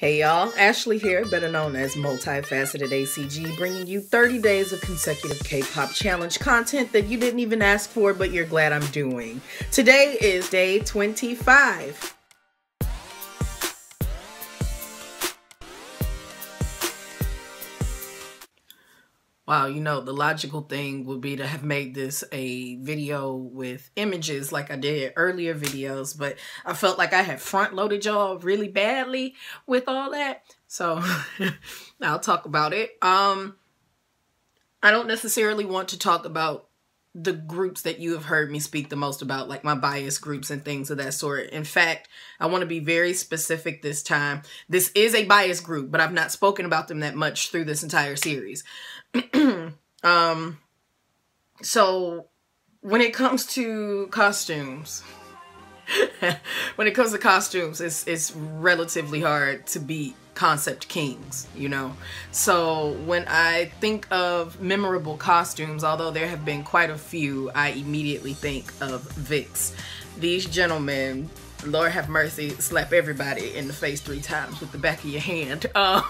Hey y'all, Ashley here, better known as Multifaceted ACG, bringing you 30 days of consecutive K-pop challenge content that you didn't even ask for, but you're glad I'm doing. Today is day 25. Wow, you know, the logical thing would be to have made this a video with images like I did earlier videos, but I felt like I had front loaded y'all really badly with all that. So I'll talk about it. Um, I don't necessarily want to talk about the groups that you have heard me speak the most about, like my bias groups and things of that sort. In fact, I want to be very specific this time. This is a bias group, but I've not spoken about them that much through this entire series. um, so when it comes to costumes, when it comes to costumes, it's it's relatively hard to beat concept kings, you know. So when I think of memorable costumes, although there have been quite a few, I immediately think of VIXX. These gentlemen, Lord have mercy, slap everybody in the face three times with the back of your hand. Um,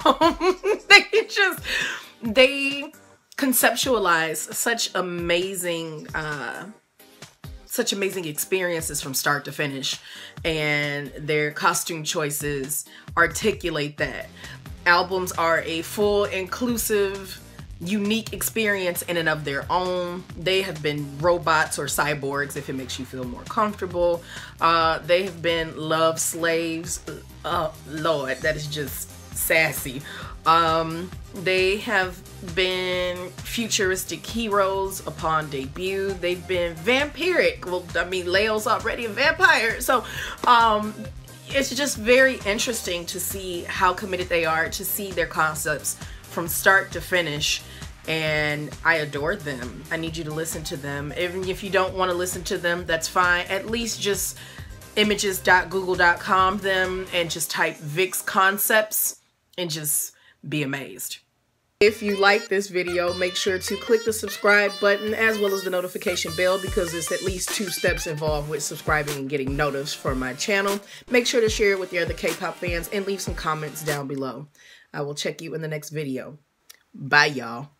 they just they conceptualize such amazing uh, such amazing experiences from start to finish and their costume choices articulate that. Albums are a full inclusive unique experience in and of their own. They have been robots or cyborgs if it makes you feel more comfortable. Uh, they have been love slaves. Uh, lord that is just sassy. Um, they have been futuristic heroes upon debut. They've been vampiric. Well, I mean, Leo's already a vampire. So, um, it's just very interesting to see how committed they are to see their concepts from start to finish and I adore them. I need you to listen to them. Even if you don't want to listen to them, that's fine. At least just images.google.com them and just type VIXX concepts and just be amazed. If you like this video, make sure to click the subscribe button as well as the notification bell because it's at least two steps involved with subscribing and getting notice for my channel. Make sure to share it with your other K-pop fans and leave some comments down below. I will check you in the next video. Bye, y'all.